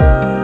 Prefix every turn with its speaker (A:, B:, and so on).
A: you.